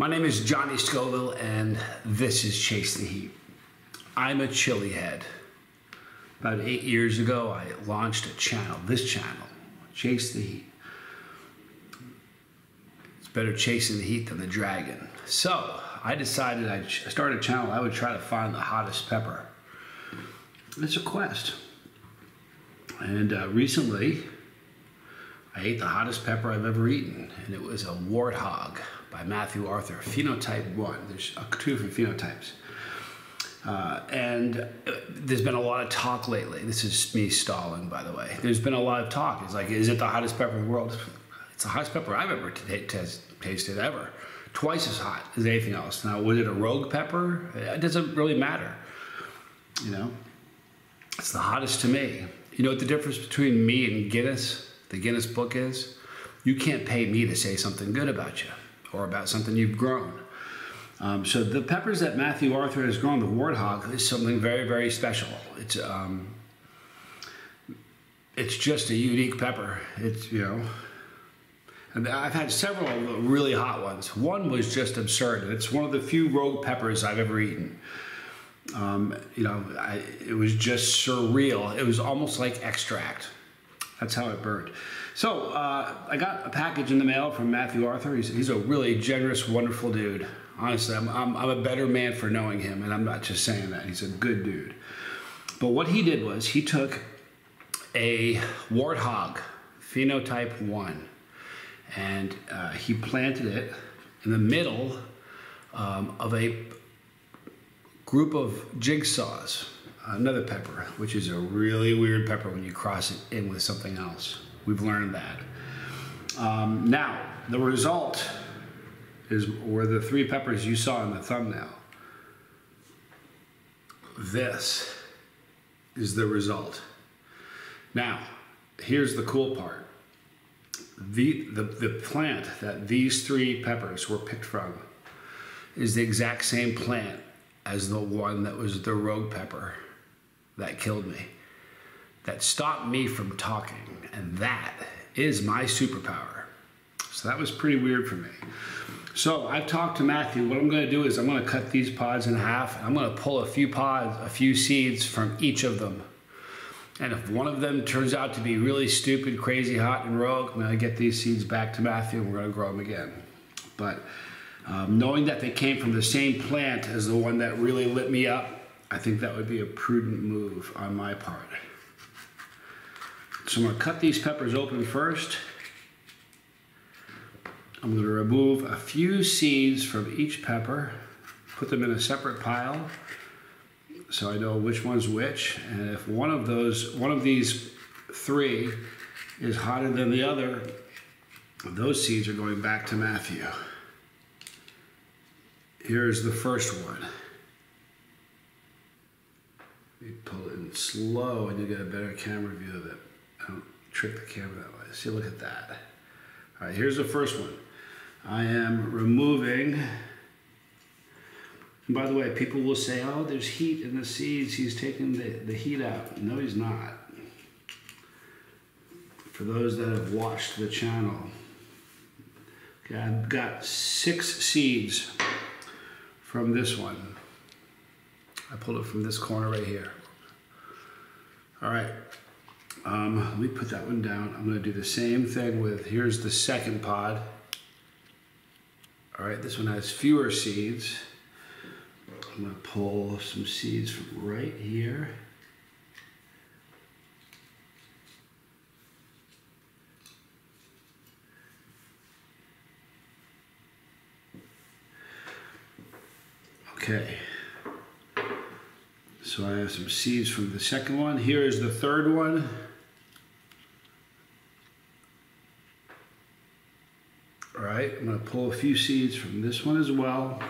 My name is Johnny Scoville, and this is Chase the Heat. I'm a chili head. About eight years ago, I launched a channel, this channel, Chase the Heat. It's better chasing the heat than the dragon. So I decided I'd start a channel, I would try to find the hottest pepper. It's a quest. And uh, recently, I ate the hottest pepper I've ever eaten, and it was a warthog by Matthew Arthur, phenotype one. There's two different phenotypes. Uh, and uh, there's been a lot of talk lately. This is me stalling, by the way. There's been a lot of talk. It's like, is it the hottest pepper in the world? It's the hottest pepper I've ever t- t- tasted ever. Twice as hot as anything else. Now, was it a rogue pepper? It doesn't really matter. You know, it's the hottest to me. You know what the difference between me and Guinness, the Guinness book is? You can't pay me to say something good about you or about something you've grown. Um, so the peppers that Matthew Arthur has grown, the warthog, is something very, very special. It's um, it's just a unique pepper. It's you know, and I've had several really hot ones. One was just absurd. It's one of the few rogue peppers I've ever eaten. Um, you know, I, it was just surreal. It was almost like extract. That's how it burned. So uh, I got a package in the mail from Matthew Arthur. He's, he's a really generous, wonderful dude. Honestly, I'm, I'm, I'm a better man for knowing him, and I'm not just saying that. He's a good dude. But what he did was he took a warthog, phenotype 1, and uh, he planted it in the middle um, of a group of jigsaws another pepper, which is a really weird pepper when you cross it in with something else. We've learned that. Um, now, the result is were the three peppers you saw in the thumbnail. This is the result. Now, here's the cool part. The, the, the plant that these three peppers were picked from is the exact same plant as the one that was the rogue pepper that killed me, that stopped me from talking. And that is my superpower. So that was pretty weird for me. So I've talked to Matthew. What I'm going to do is I'm going to cut these pods in half. I'm going to pull a few pods, a few seeds from each of them. And if one of them turns out to be really stupid, crazy, hot, and rogue, I'm going to get these seeds back to Matthew and we're going to grow them again. But um, knowing that they came from the same plant as the one that really lit me up, I think that would be a prudent move on my part. I'm going to cut these peppers open first. I'm going to remove a few seeds from each pepper, put them in a separate pile so I know which one's which. And if one of those, one of these three is hotter than the other, those seeds are going back to Matthew. Here's the first one. You pull it in slow and you get a better camera view of it. Don't trick the camera that way. See, look at that. All right, here's the first one. I am removing, and by the way, people will say, oh, there's heat in the seeds. He's taking the, the heat out. No, he's not. For those that have watched the channel, okay, I've got six seeds from this one. I pulled it from this corner right here. All right, um, let me put that one down. I'm gonna do the same thing with, here's the second pod. All right, this one has fewer seeds. I'm gonna pull some seeds from right here. Okay. So I have some seeds from the second one. Here is the third one. All right, I'm gonna pull a few seeds from this one as well.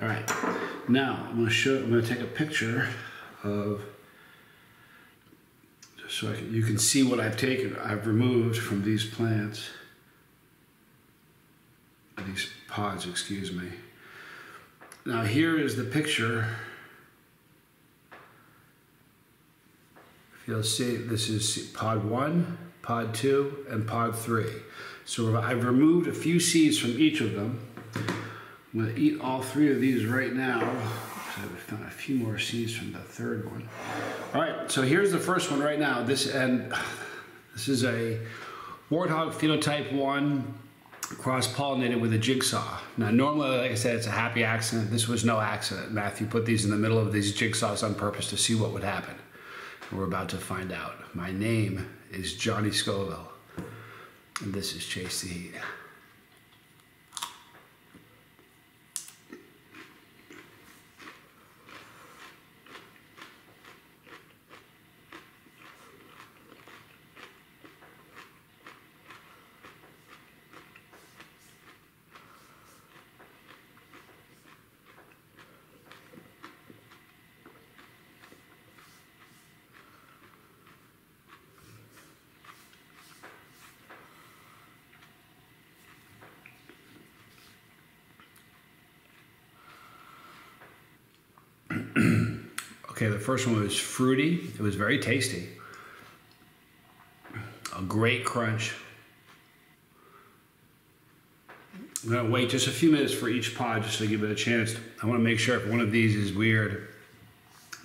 All right, now I'm gonna show, I'm gonna take a picture of, just so I can, you can see what I've taken, I've removed from these plants these pods, excuse me. Now here is the picture. If you'll see this is pod one, pod two, and pod three. So I've removed a few seeds from each of them. I'm gonna eat all three of these right now. I've found a few more seeds from the third one. All right, so here's the first one right now. This and this is a warthog phenotype one cross-pollinated with a jigsaw. Now, normally, like I said, it's a happy accident. This was no accident. Matthew put these in the middle of these jigsaws on purpose to see what would happen. We're about to find out. My name is Johnny Scoville, and this is Chase the Heat. Okay, the first one was fruity. It was very tasty. A great crunch. I'm gonna wait just a few minutes for each pod just to give it a chance. I wanna make sure if one of these is weird,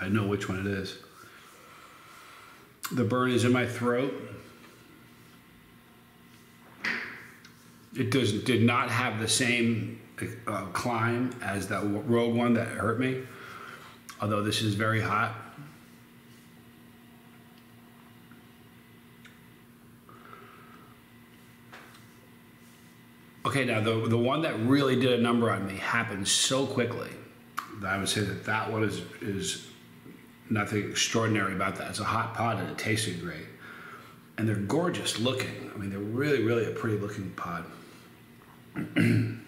I know which one it is. The burn is in my throat. It does did not have the same uh, climb as that rogue one that hurt me although this is very hot. Okay, now the, the one that really did a number on me happened so quickly that I would say that that one is, is nothing extraordinary about that. It's a hot pot and it tasted great. And they're gorgeous looking. I mean, they're really, really a pretty looking pot.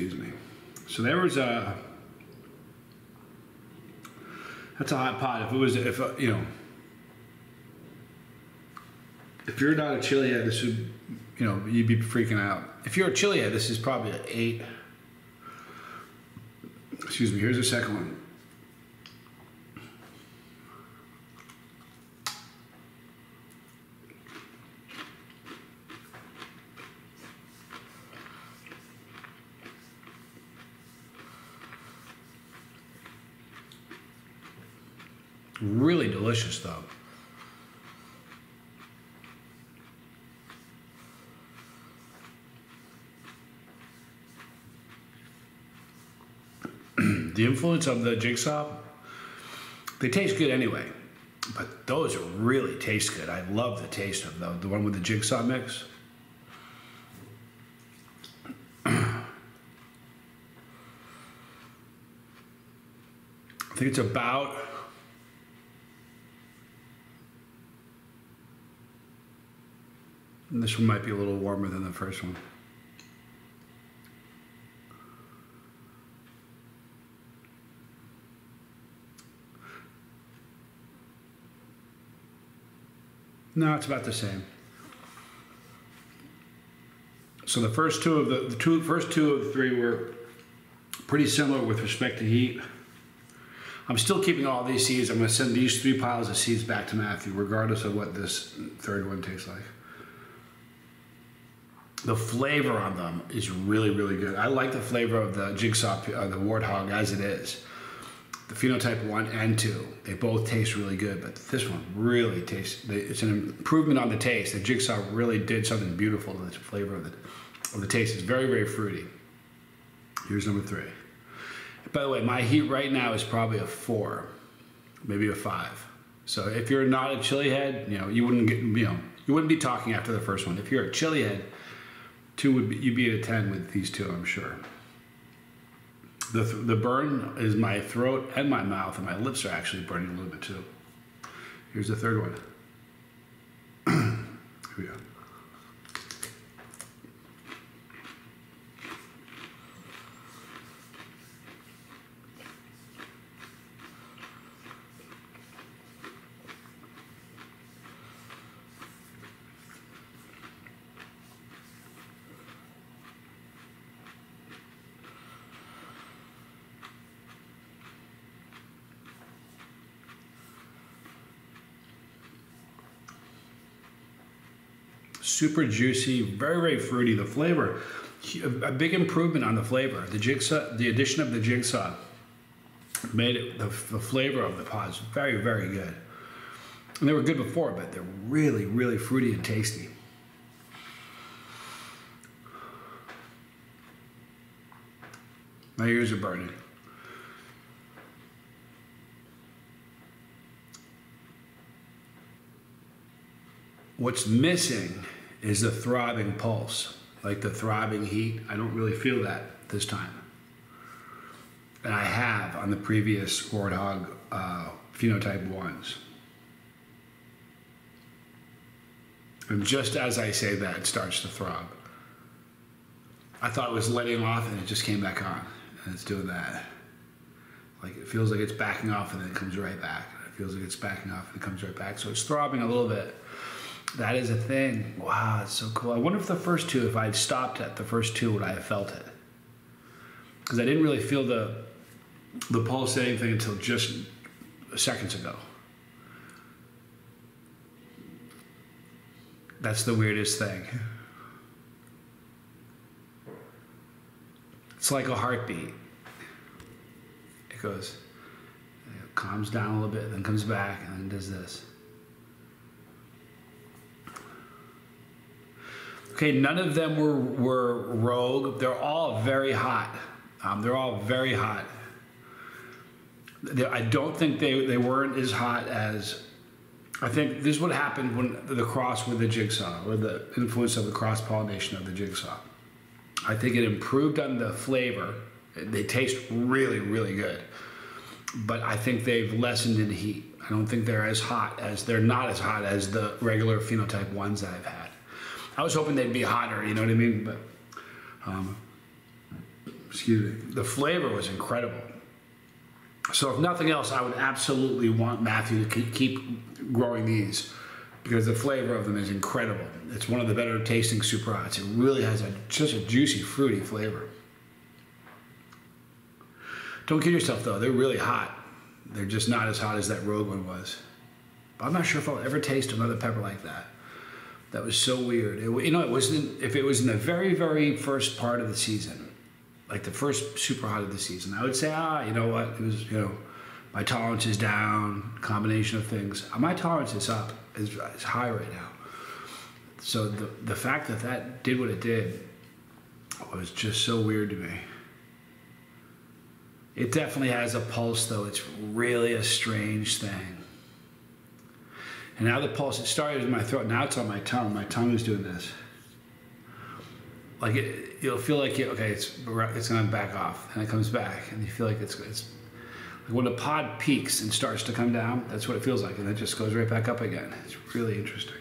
Excuse me. So there was a. That's a hot pot. If it was, if uh, you know, if you're not a chili head, this would, you know, you'd be freaking out. If you're a chili head, this is probably an eight. Excuse me. Here's the second one. Really delicious though. the influence of the jigsaw, they taste good anyway, but those really taste good. I love the taste of the, the one with the jigsaw mix. I think it's about And this one might be a little warmer than the first one. No, it's about the same. So the first two of the, the two first two of the three were pretty similar with respect to heat. I'm still keeping all these seeds. I'm going to send these three piles of seeds back to Matthew, regardless of what this third one tastes like the flavor on them is really really good. I like the flavor of the jigsaw, uh, the warthog as it is. The phenotype one and two, they both taste really good, but this one really tastes. It's an improvement on the taste. The jigsaw really did something beautiful to the flavor of the of the taste. It's very very fruity. Here's number three. By the way, my heat right now is probably a four, maybe a five. So if you're not a chili head, you know you wouldn't get you know you wouldn't be talking after the first one. If you're a chili head Two would be, you'd be at a 10 with these two, I'm sure. The, the burn is my throat and my mouth, and my lips are actually burning a little bit too. Here's the third one. Here we go. Super juicy, very, very fruity. The flavor, a big improvement on the flavor. The jigsaw, the addition of the jigsaw made it, the, the flavor of the pods very, very good. And they were good before, but they're really, really fruity and tasty. My ears are burning. What's missing is the throbbing pulse, like the throbbing heat. I don't really feel that this time. And I have on the previous Warthog uh, phenotype ones. And just as I say that, it starts to throb. I thought it was letting off and it just came back on. And it's doing that. Like it feels like it's backing off and then it comes right back. It feels like it's backing off and it comes right back. So it's throbbing a little bit. That is a thing. Wow, that's so cool. I wonder if the first two, if I'd stopped at the first two, would I have felt it? Because I didn't really feel the the pulsating thing until just seconds ago. That's the weirdest thing. It's like a heartbeat. It goes, it calms down a little bit, then comes back, and then does this. Okay, none of them were, were rogue. They're all very hot. Um, they're all very hot. I don't think they, they weren't as hot as. I think this is what happened when the cross with the jigsaw, or the influence of the cross pollination of the jigsaw. I think it improved on the flavor. They taste really, really good. But I think they've lessened in heat. I don't think they're as hot as they're not as hot as the regular phenotype ones that I've had. I was hoping they'd be hotter, you know what I mean? But, um, excuse me, the flavor was incredible. So, if nothing else, I would absolutely want Matthew to keep growing these because the flavor of them is incredible. It's one of the better tasting super hots. It really has a, a juicy, fruity flavor. Don't kid yourself though, they're really hot. They're just not as hot as that Rogue one was. But I'm not sure if I'll ever taste another pepper like that. That was so weird. It, you know, it wasn't. If it was in the very, very first part of the season, like the first super hot of the season, I would say, ah, you know what? It was, you know, my tolerance is down. Combination of things. My tolerance is up. Is, high right now. So the the fact that that did what it did was just so weird to me. It definitely has a pulse, though. It's really a strange thing. And now the pulse, it started in my throat, now it's on my tongue. My tongue is doing this. Like it, you'll feel like, you, okay, it's, it's gonna back off, and it comes back, and you feel like it's, it's like when the pod peaks and starts to come down, that's what it feels like, and it just goes right back up again. It's really interesting.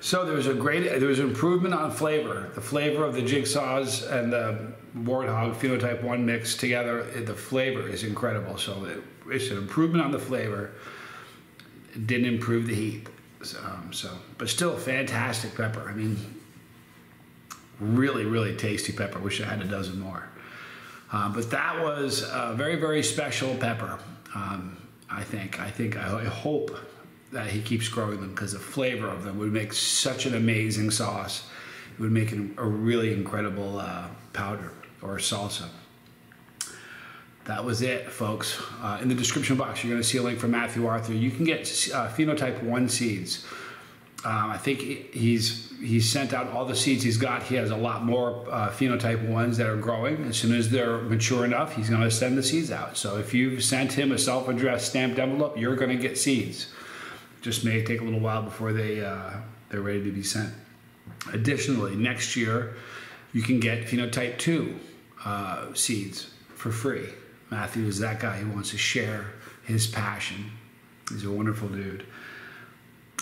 So there was a great, there was an improvement on flavor. The flavor of the jigsaws and the warthog phenotype one mix together, the flavor is incredible. So it, it's an improvement on the flavor. It didn't improve the heat. Um, so, but still fantastic pepper. I mean, really, really tasty pepper. Wish I had a dozen more. Uh, but that was a very, very special pepper. Um, I think. I think. I hope that he keeps growing them because the flavor of them would make such an amazing sauce. It would make a really incredible uh, powder or salsa. That was it, folks. Uh, in the description box, you're going to see a link for Matthew Arthur. You can get uh, phenotype one seeds. Um, I think he's he's sent out all the seeds he's got. He has a lot more uh, phenotype ones that are growing. As soon as they're mature enough, he's going to send the seeds out. So if you've sent him a self-addressed stamped envelope, you're going to get seeds. Just may take a little while before they uh, they're ready to be sent. Additionally, next year you can get phenotype two uh, seeds for free. Matthew is that guy who wants to share his passion. He's a wonderful dude.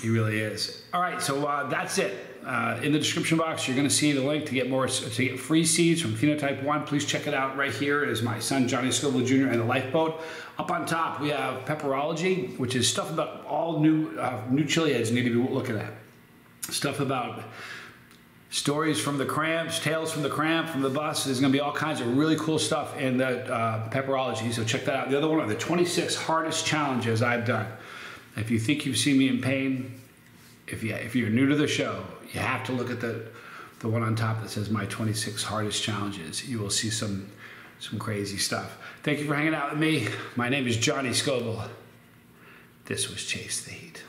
He really is. All right, so uh, that's it. Uh, in the description box, you're going to see the link to get more to get free seeds from Phenotype One. Please check it out. Right here is my son Johnny Scoville Jr. and the lifeboat. Up on top, we have Pepperology, which is stuff about all new uh, new chili heads need to be looking at. Stuff about stories from the cramps, tales from the cramp, from the bus. There's going to be all kinds of really cool stuff in the uh, Pepperology. So check that out. The other one are the 26 hardest challenges I've done. If you think you've seen me in pain, if you if you're new to the show, you have to look at the the one on top that says my 26 hardest challenges. You will see some some crazy stuff. Thank you for hanging out with me. My name is Johnny Scoville. This was Chase the Heat.